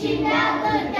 cidadã.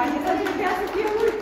Mas a gente pensa que é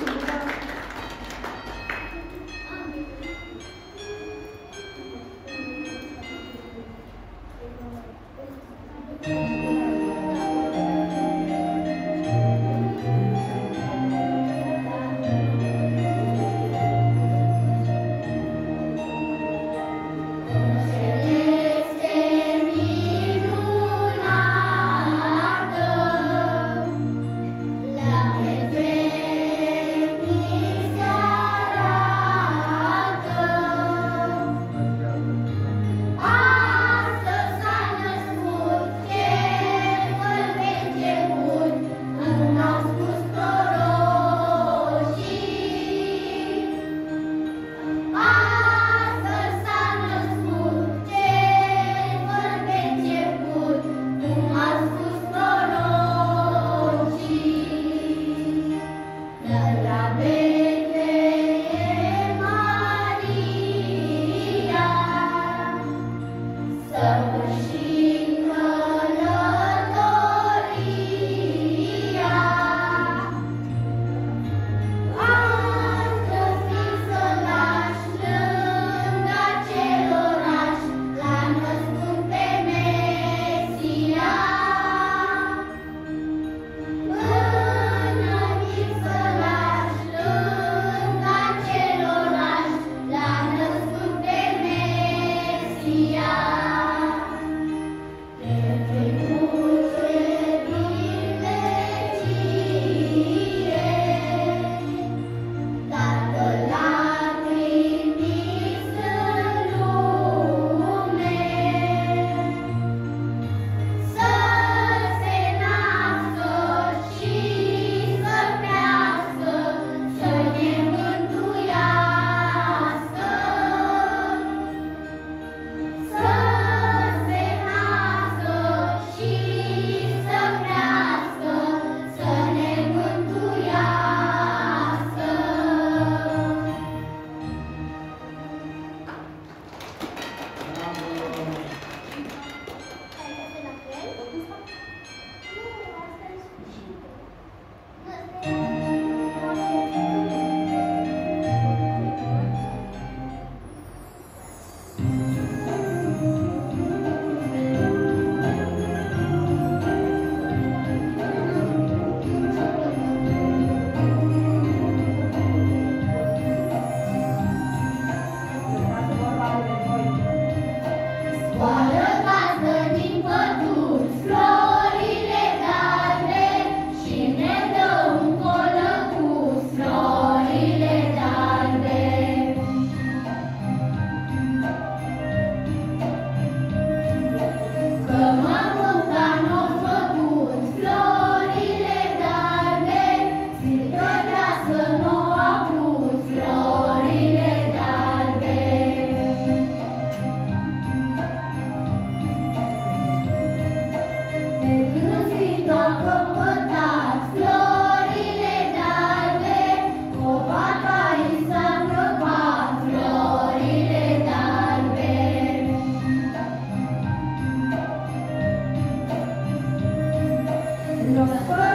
그러면